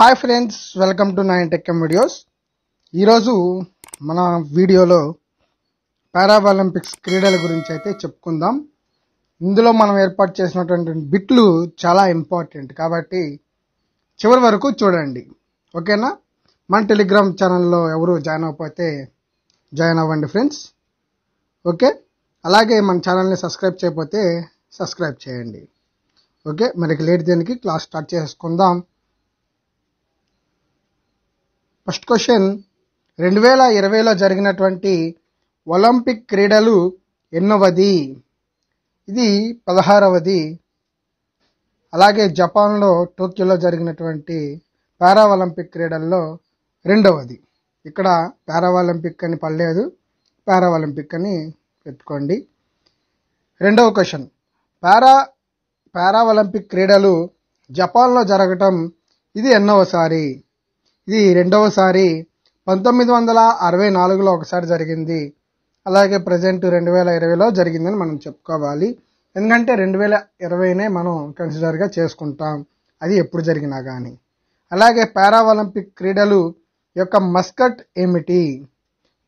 Hi friends welcome to nine tech videos. ఈరోజు మన వీడియోలో పారాఒలింపిక్స్ క్రీడల గురించి అయితే చెప్పుకుందాం. ఇందులో మనం ఏర్పాటు చేసినటువంటి బిట్లు చాలా ఇంపార్టెంట్. కాబట్టి చివరి వరకు చూడండి. ఓకేనా? మన టెలిగ్రామ్ ఛానల్లో ఎవరు జాయిన్ అవ్వకపోతే జాయిన్ అవ్వండి ఫ్రెండ్స్. ఓకే? అలాగే మన ఛానల్ని సబ్స్క్రైబ్ చేయకపోతే సబ్స్క్రైబ్ చేయండి. ఓకే? మరి లేట్ దేనికి? క్లాస్ స్టార్ట్ చేసుకుందాం. ఫస్ట్ క్వశ్చన్ రెండు వేల ఇరవైలో జరిగినటువంటి ఒలింపిక్ క్రీడలు ఎన్నవది? ఇది పదహారవది. అలాగే జపాన్లో టోక్యోలో జరిగినటువంటి పారా ఒలింపిక్ క్రీడల్లో రెండవది. ఇక్కడ పారా ఒలింపిక్ అని పడలేదు. పారా ఒలింపిక్ అని పెట్టుకోండి. రెండవ క్వశ్చన్. పారా పారా ఒలింపిక్ క్రీడలు జపాన్లో జరగటం ఇది ఎన్నవసారి? ఇది రెండవసారి పంతొమ్మిది వందల అరవై నాలుగులో ఒకసారి జరిగింది. అలాగే ప్రజెంట్ రెండు వేల ఇరవైలో జరిగిందని మనం చెప్పుకోవాలి. ఎందుకంటే రెండు వేల ఇరవైనే మనం కన్సిడర్గా చేసుకుంటాం. అది ఎప్పుడు జరిగినా కానీ అలాగే పారా ఒలింపిక్ క్రీడలు యొక్క మస్కట్ ఏమిటి?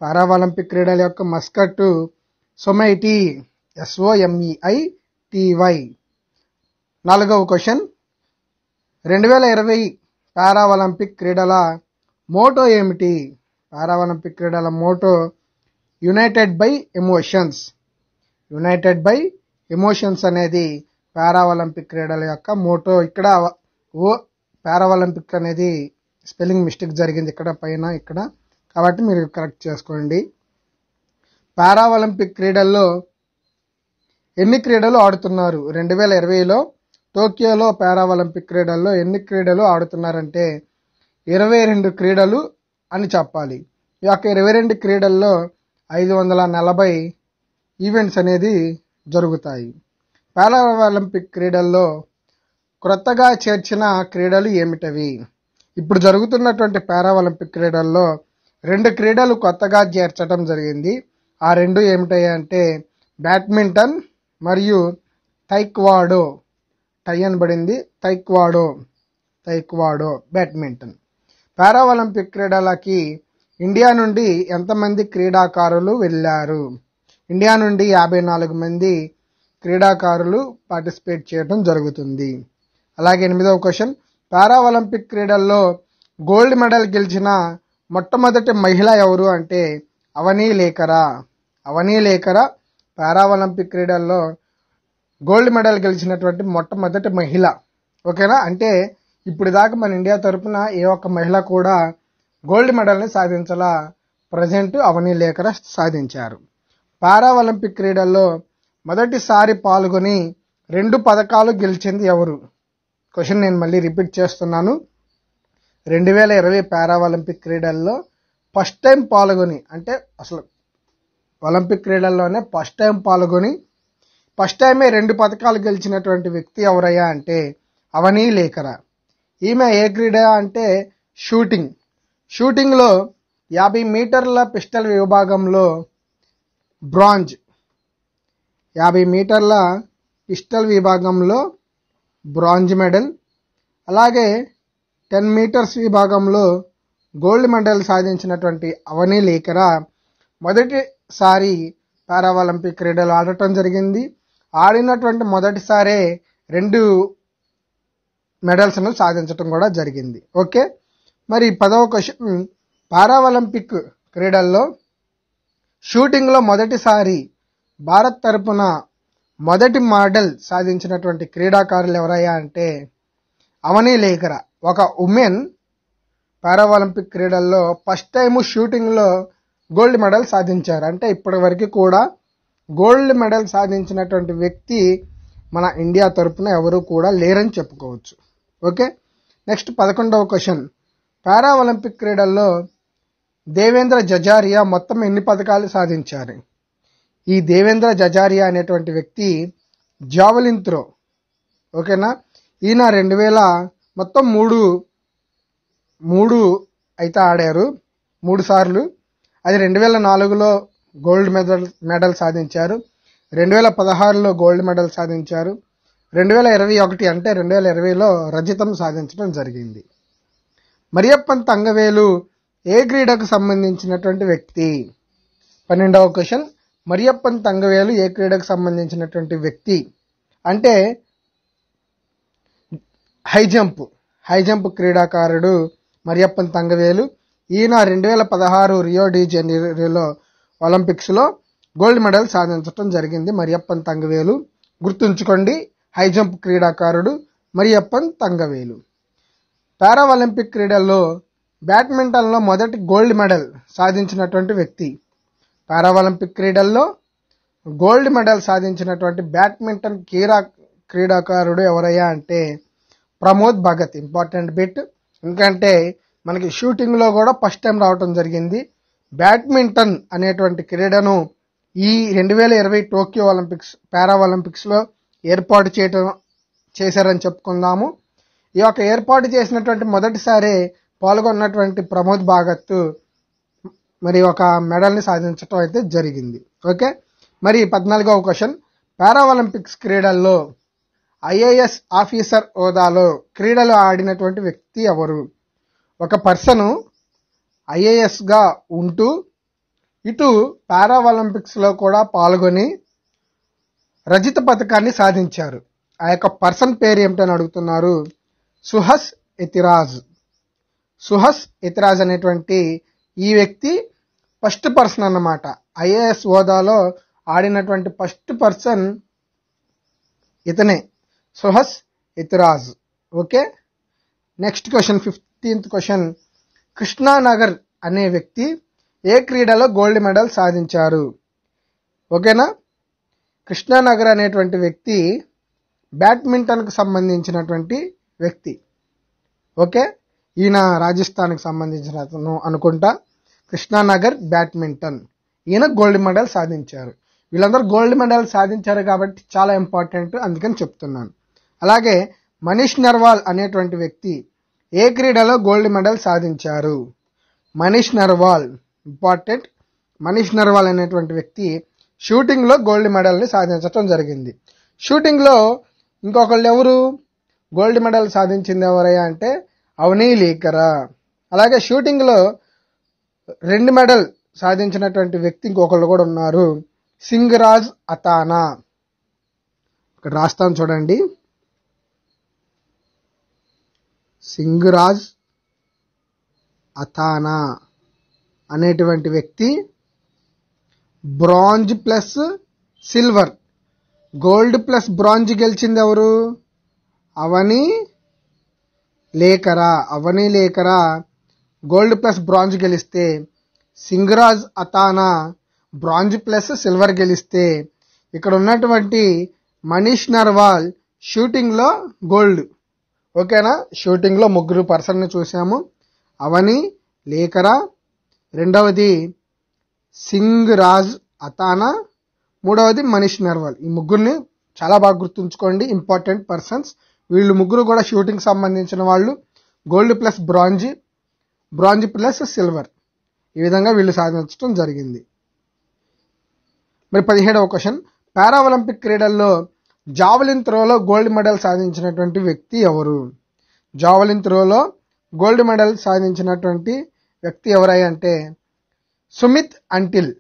పారా ఒలింపిక్ క్రీడల యొక్క mascot Someity S O M E I T Y నాలుగవ క్వశ్చన్. రెండు వేల ఇరవై పారా ఒలింపిక్ క్రీడల మోటో ఏమిటి? పారా ఒలింపిక్ క్రీడల motto united by emotions. United by emotions అనేది పారా ఒలింపిక్ క్రీడల యొక్క మోటో. ఇక్కడ ఓ పారా ఒలింపిక్ అనేది స్పెల్లింగ్ మిస్టేక్ జరిగింది ఇక్కడ పైన ఇక్కడ. కాబట్టి మీరు కరెక్ట్ చేసుకోండి. పారా ఒలింపిక్ క్రీడల్లో ఎన్ని క్రీడలు ఆడుతున్నారు? రెండు వేల ఇరవైలో టోక్యోలో పారాఒలింపిక్ క్రీడల్లో ఎన్ని క్రీడలు ఆడుతున్నారంటే ఇరవై రెండు క్రీడలు అని చెప్పాలి. ఈ యొక్క ఇరవై రెండు క్రీడల్లో ఐదు వందల నలభై ఈవెంట్స్ అనేది జరుగుతాయి. పారాఒలింపిక్ క్రీడల్లో క్రొత్తగా చేర్చిన క్రీడలు ఏమిటవి? ఇప్పుడు జరుగుతున్నటువంటి పారాఒలింపిక్ క్రీడల్లో రెండు క్రీడలు కొత్తగా చేర్చడం జరిగింది. ఆ రెండు ఏమిటాయంటే బ్యాడ్మింటన్ మరియు taekwondo tie అనబడింది taekwondo taekwondo badminton. Para Olympic క్రీడలకి India నుండి ఎంతమంది క్రీడాకారులు వెళ్ళారు? ఇండియా నుండి యాభై నాలుగు మంది క్రీడాకారులు పార్టిసిపేట్ చేయడం జరుగుతుంది. అలాగే ఎనిమిదవ క్వశ్చన్. పారా ఒలింపిక్ క్రీడల్లో గోల్డ్ మెడల్ గెలిచిన మొట్టమొదటి మహిళ ఎవరు అంటే అవనీ లేఖరా? అవనీ లేఖరా పారా ఒలింపిక్ క్రీడల్లో గోల్డ్ మెడల్ గెలిచినటువంటి మొట్టమొదటి మహిళ. ఓకేనా? అంటే ఇప్పుడు దాకా మన ఇండియా తరపున ఏ ఒక్క మహిళ కూడా గోల్డ్ మెడల్ని సాధించలా ప్రజెంట్ అవని లేఖర సాధించారు. పారా ఒలింపిక్ క్రీడల్లో మొదటిసారి పాల్గొని రెండు పథకాలు గెలిచింది ఎవరు? క్వశ్చన్ నేను మళ్ళీ రిపీట్ చేస్తున్నాను. రెండు వేల ఇరవై పారా ఒలింపిక్ క్రీడల్లో ఫస్ట్ టైం పాల్గొని అంటే అసలు ఒలింపిక్ క్రీడల్లోనే ఫస్ట్ టైం పాల్గొని ఫస్ట్ టైమే రెండు పథకాలు గెలిచినటువంటి వ్యక్తి ఎవరయ్యా అంటే అవనీ లేఖర ఈమె ఏ క్రీడ అంటే షూటింగ్. షూటింగ్లో యాభై మీటర్ల పిస్టల్ విభాగంలో బ్రాంజ్. యాభై మీటర్ల పిస్టల్ విభాగంలో బ్రాంజ్ మెడల్. అలాగే టెన్ మీటర్స్ విభాగంలో గోల్డ్ మెడల్ సాధించినటువంటి అవనీ లేఖర మొదటిసారి పారా ఒలింపిక్ క్రీడలు ఆడటం జరిగింది. ఆడినటువంటి మొదటిసారే రెండు మెడల్స్ను సాధించడం కూడా జరిగింది. ఓకే? మరి పదవ క్వశ్చన్ పారాఒలింపిక్ క్రీడల్లో షూటింగ్లో మొదటిసారి భారత్ తరపున మొదటి మోడల్ సాధించినటువంటి క్రీడాకారులు ఎవరయ్యా అంటే అవనీ లేఖర ఒక ఉమెన్ పారాఒలింపిక్ క్రీడల్లో ఫస్ట్ టైం షూటింగ్లో గోల్డ్ మెడల్ సాధించారు. అంటే ఇప్పటి వరకు కూడా గోల్డ్ మెడల్ సాధించినటువంటి వ్యక్తి మన ఇండియా తరపున ఎవరు కూడా లేరని చెప్పుకోవచ్చు. ఓకే? నెక్స్ట్ పదకొండవ క్వశ్చన్. పారా ఒలింపిక్ క్రీడల్లో దేవేంద్ర జజారియా మొత్తం ఎన్ని పథకాలు సాధించారు? ఈ దేవేంద్ర జజారియా అనేటువంటి వ్యక్తి జావలిన్ త్రో. ఓకేనా? ఈయన రెండు వేల మొత్తం మూడు మూడు అయితే ఆడారు. మూడు సార్లు. అది రెండు వేల నాలుగులో గోల్డ్ మెడల్ మెడల్ సాధించారు. రెండు వేల పదహారులో గోల్డ్ మెడల్ సాధించారు. రెండు వేల ఇరవై ఒకటి అంటే రెండు వేల ఇరవైలో రజతం సాధించడం జరిగింది. మరియప్పన్ తంగవేలు ఏ క్రీడకు సంబంధించినటువంటి వ్యక్తి? పన్నెండవ క్వశ్చన్. మరియప్పన్ తంగవేలు ఏ క్రీడకు సంబంధించినటువంటి వ్యక్తి? అంటే హై జంప్. హై జంప్ క్రీడాకారుడు మరియప్పన్ తంగవేలు. ఈయన రెండు వేల పదహారు రియో డి జనీరోలో ఒలింపిక్స్లో గోల్డ్ మెడల్ సాధించడం జరిగింది. మరియప్పన్ తంగవేలు. గుర్తుంచుకోండి హై జంప్ క్రీడాకారుడు మరియప్పన్ తంగవేలు. పారా ఒలింపిక్ క్రీడల్లో బ్యాడ్మింటన్లో మొదటి గోల్డ్ మెడల్ సాధించినటువంటి వ్యక్తి. పారా ఒలింపిక్ క్రీడల్లో గోల్డ్ మెడల్ సాధించినటువంటి బ్యాడ్మింటన్ క్రీడా క్రీడాకారుడు ఎవరయ్యా అంటే ప్రమోద్ భగత్. Important bit. ఎందుకంటే మనకి షూటింగ్లో కూడా ఫస్ట్ టైం రావటం జరిగింది. బ్యాడ్మింటన్ అనేటువంటి క్రీడను ఈ రెండు వేల ఇరవై టోక్యో ఒలింపిక్స్ పారా ఒలింపిక్స్లో ఏర్పాటు చేయటం చేశారని చెప్పుకుందాము. ఈ యొక్క ఏర్పాటు చేసినటువంటి మొదటిసారి పాల్గొన్నటువంటి ప్రమోద్ భాగత్ మరి ఒక మెడల్ని సాధించడం అయితే జరిగింది. ఓకే? మరి పద్నాలుగవ క్వశ్చన్. పారా ఒలింపిక్స్ క్రీడల్లో ఐఏఎస్ ఆఫీసర్ హోదాలో క్రీడలు ఆడినటువంటి వ్యక్తి ఎవరు? ఒక పర్సను ఐఏఎస్గా ఉంటూ ఇటు పారా ఒలింపిక్స్లో కూడా పాల్గొని రజిత పథకాన్ని సాధించారు. ఆ యొక్క పర్సన్ పేరు ఏమిటని అడుగుతున్నారు? సుహస్ ఎతిరాజ్. సుహస్ ఎతిరాజ్ అనేటువంటి ఈ వ్యక్తి ఫస్ట్ పర్సన్ అన్నమాట. ఐఏఎస్ హోదాలో ఆడినటువంటి ఫస్ట్ పర్సన్ ఇతనే Suhas Yathiraj okay? Next question fifteenth question. Krishna Nagar అనే వ్యక్తి ఏ క్రీడలో గోల్డ్ మెడల్ సాధించారు? ఓకేనా? కృష్ణానగర్ అనేటువంటి వ్యక్తి బ్యాడ్మింటన్కు సంబంధించినటువంటి వ్యక్తి. ఓకే? ఈయన రాజస్థాన్కి సంబంధించిన అతను అనుకుంటా. కృష్ణానగర్ బ్యాడ్మింటన్. ఈయన గోల్డ్ మెడల్ సాధించారు. వీళ్ళందరూ గోల్డ్ మెడల్ సాధించారు కాబట్టి చాలా ఇంపార్టెంట్ అందుకని చెప్తున్నాను. అలాగే మనీష్ నర్వాల్ అనేటువంటి వ్యక్తి ఏ క్రీడలో గోల్డ్ మెడల్ సాధించారు? మనీష్ నర్వాల్ ఇంపార్టెంట్. మనీష్ నర్వాల్ అనేటువంటి వ్యక్తి షూటింగ్లో గోల్డ్ మెడల్ని సాధించడం జరిగింది. షూటింగ్లో ఇంకొకళ్ళు ఎవరు? గోల్డ్ మెడల్ సాధించింది ఎవరయ్యా అంటే అవనీ లీకరా అలాగే షూటింగ్లో రెండు మెడల్ సాధించినటువంటి వ్యక్తి ఇంకొకళ్ళు కూడా ఉన్నారు. సింగరాజ్ అతానా ఇక్కడ రాస్తాను చూడండి. సింగరాజ్ అథానా అనేటువంటి వ్యక్తి bronze plus silver. Gold plus bronze గెలిచింది ఎవరు Avani Lekhara Avani Lekhara gold plus bronze గెలిస్తే Singhraj Adhana bronze plus silver గెలిస్తే ఇక్కడ ఉన్నటువంటి మనీష్ నర్వాల్ షూటింగ్లో గోల్డ్. ఓకేనా? షూటింగ్లో ముగ్గురు పర్సన్ని చూసాము అవని లేఖరా. రెండవది సింగ్ రాజ్ అతానా. మూడవది మనీష్ నర్వాల్ ఈ ముగ్గురిని చాలా బాగా గుర్తుంచుకోండి. Important persons. వీళ్ళు ముగ్గురు కూడా షూటింగ్ సంబంధించిన వాళ్ళు. Gold plus bronze. Bronze plus silver. ఈ విధంగా వీళ్ళు సాధించడం జరిగింది. మరి పదిహేడవ క్వశ్చన్. పారా ఒలింపిక్ క్రీడల్లో జావలిన్ త్రోలో గోల్డ్ మెడల్ సాధించినటువంటి వ్యక్తి ఎవరు? జావలిన్ త్రోలో గోల్డ్ మెడల్ సాధించినటువంటి వ్యక్తి ఎవరై అంటే సుమిత్ అంటిల్.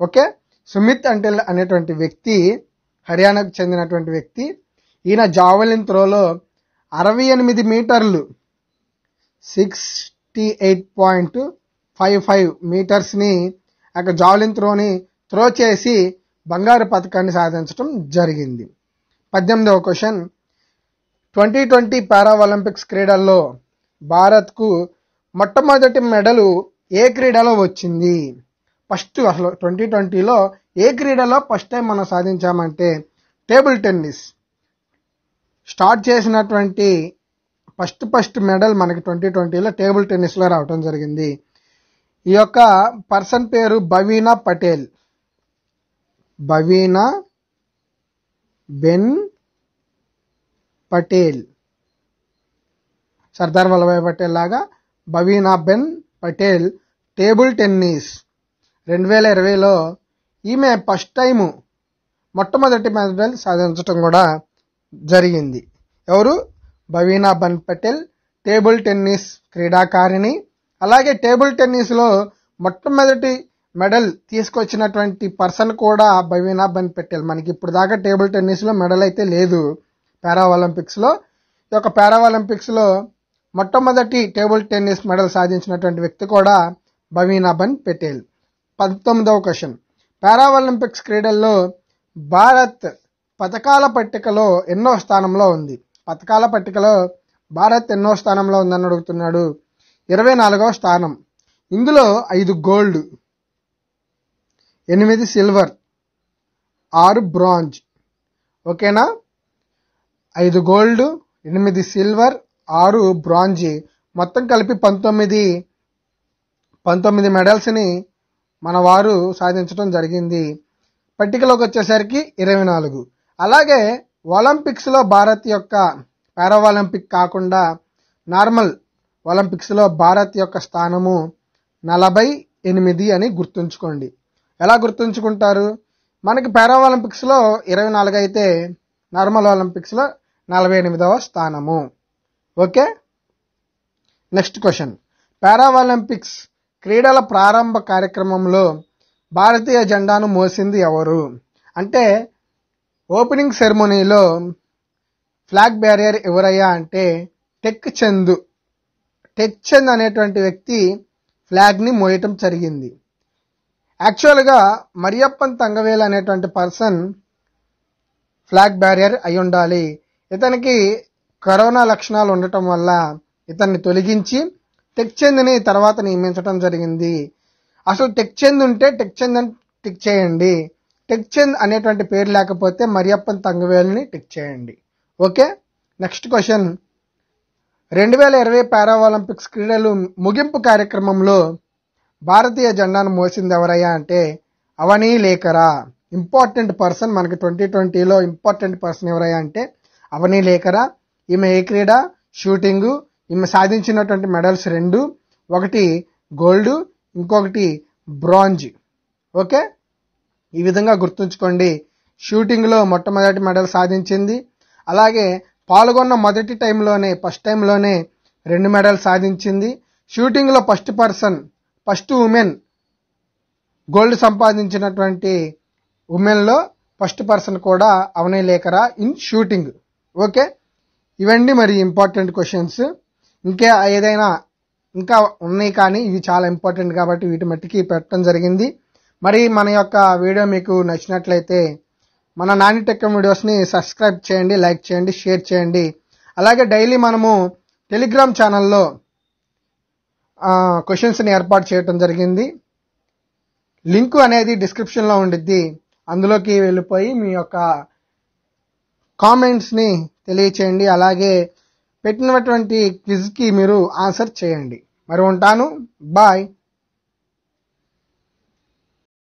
ఓకే? సుమిత్ అంటిల్ అనేటువంటి వ్యక్తి హర్యానాకు చెందినటువంటి వ్యక్తి. ఈయన జావలిన్ త్రోలో అరవై ఎనిమిది మీటర్లు sixty eight point five five మీటర్స్ని ఆ జావలిన్ త్రోని త్రో చేసి బంగారు పథకాన్ని సాధించడం జరిగింది. పద్దెనిమిదవ question. Twenty twenty para Olympics క్రీడల్లో భారత్కు మొట్టమొదటి మెడలు ఏ క్రీడలో వచ్చింది? ఫస్ట్ అసలు ట్వంటీ ట్వంటీలో ఏ క్రీడలో ఫస్ట్ టైం మనం సాధించామంటే టేబుల్ టెన్నిస్. స్టార్ట్ చేసినటువంటి ఫస్ట్ ఫస్ట్ మెడల్ మనకి ట్వంటీ ట్వంటీలో టేబుల్ టెన్నిస్లో రావడం జరిగింది. ఈ యొక్క పర్సన్ పేరు బవీనా పటేల్. బవీనా బెన్ పటేల్. సర్దార్ వల్లభాయ్ పటేల్ లాగా Bhavina Ben Patel table tennis. రెండు వేల ఇరవైలో ఈమె ఫస్ట్ టైము మొట్టమొదటి మెడల్ సాధించడం కూడా జరిగింది. ఎవరు? Bhavina Ben Patel table tennis క్రీడాకారిణి. అలాగే టేబుల్ టెన్నిస్లో మొట్టమొదటి మెడల్ తీసుకొచ్చినటువంటి పర్సన్ కూడా బవీనా బన్ పెటేల్. మనకి ఇప్పుడు దాకా టేబుల్ టెన్నిస్లో మెడల్ అయితే లేదు పారా ఒలింపిక్స్లో ఈ యొక్క పారా ఒలింపిక్స్లో మొట్టమొదటి టేబుల్ టెన్నిస్ మెడల్ సాధించినటువంటి వ్యక్తి కూడా బవీనా బన్ పెటేల్. పంతొమ్మిదవ క్వశ్చన్. పారా ఒలింపిక్స్ క్రీడల్లో భారత్ పథకాల పట్టికలో ఎన్నో స్థానంలో ఉంది. పథకాల పట్టికలో భారత్ ఎన్నో స్థానంలో ఉందని అడుగుతున్నాడు. ఇరవై నాలుగవ స్థానం. ఇందులో ఐదు గోల్డ్. ఎనిమిది సిల్వర్ ఆరు బ్రాంజ్. ఓకేనా? ఐదు గోల్డ్ ఎనిమిది సిల్వర్ ఆరు బ్రాంజ్. మొత్తం కలిపి పంతొమ్మిది. పంతొమ్మిది మెడల్స్ని మన వారు సాధించడం జరిగింది. పట్టికలోకి వచ్చేసరికి ఇరవై నాలుగు. అలాగే ఒలింపిక్స్లో భారత్ యొక్క పారా ఒలింపిక్ కాకుండా నార్మల్ ఒలింపిక్స్లో భారత్ యొక్క స్థానము నలభై ఎనిమిది అని గుర్తుంచుకోండి. ఎలా గుర్తుంచుకుంటారు? మనకి పారా ఒలింపిక్స్లో ఇరవై నాలుగు అయితే నార్మల్ ఒలింపిక్స్లో నలభై ఎనిమిదవ స్థానము. Okay? Next question. Para Olympics క్రీడల ప్రారంభ కార్యక్రమంలో భారతీయ జెండాను మోసింది ఎవరు? అంటే ఓపెనింగ్ సెరమొనీలో ఫ్లాగ్ బ్యారియర్ ఎవరయ్యా అంటే టెక్ చంద్. టెక్ చంద్ అనేటువంటి వ్యక్తి ఫ్లాగ్ని మోయటం జరిగింది. యాక్చువల్గా మరియప్పన్ తంగవేల్ అనేటువంటి పర్సన్ ఫ్లాగ్ బ్యారియర్ అయి ఉండాలి. ఇతనికి కరోనా లక్షణాలు ఉండటం వల్ల ఇతన్ని తొలగించి టెక్చెందిని తర్వాత నియమించడం జరిగింది. అసలు టెక్చెంద్ ఉంటే టెక్చెంద్ అని టిక్ చేయండి. టెక్చెంద్ అనేటువంటి పేరు లేకపోతే మరియప్పన్ తంగవేలుని టిక్ చేయండి. ఓకే? Next question. రెండు వేల ఇరవై పారా ఒలింపిక్స్ క్రీడలు ముగింపు కార్యక్రమంలో భారతీయ జెండాను మోసింది ఎవరయ్యా అంటే అవనీ లేఖరా ఇంపార్టెంట్ పర్సన్ మనకి ట్వంటీ ట్వంటీలో ఇంపార్టెంట్ పర్సన్ ఎవరయ్యా అంటే అవనీ లేఖరా ఈమె ఏ క్రీడ? షూటింగు. ఈమె సాధించినటువంటి మెడల్స్ రెండు. ఒకటి గోల్డ్ ఇంకొకటి బ్రాంజ్. ఓకే? ఈ విధంగా గుర్తుంచుకోండి. షూటింగ్లో మొట్టమొదటి మెడల్ సాధించింది. అలాగే పాల్గొన్న మొదటి టైంలోనే ఫస్ట్ టైంలోనే రెండు మెడల్ సాధించింది. షూటింగ్లో first person first women gold సంపాదించినటువంటి ఉమెన్లో ఫస్ట్ పర్సన్ కూడా Avani Lekhara in shooting. Okay? ఇవండి మరి ఇంపార్టెంట్ క్వశ్చన్స్. ఇంకా ఏదైనా ఇంకా ఉన్నాయి కానీ ఇవి చాలా ఇంపార్టెంట్ కాబట్టి వీటి మట్టికి పెట్టడం జరిగింది. మరి మన యొక్క వీడియో మీకు నచ్చినట్లయితే మన నాని టెక్ వీడియోస్ని సబ్స్క్రైబ్ చేయండి లైక్ చేయండి షేర్ చేయండి. అలాగే డైలీ మనము టెలిగ్రామ్ ఛానల్లో క్వశ్చన్స్ని ఏర్పాటు చేయడం జరిగింది. లింక్ అనేది డిస్క్రిప్షన్లో ఉండిద్ది. అందులోకి వెళ్ళిపోయి మీ యొక్క కామెంట్స్ని తెలియచేయండి. అలాగే పెట్టినటువంటి క్విజ్కి మీరు ఆన్సర్ చేయండి. మరి ఉంటాను. బాయ్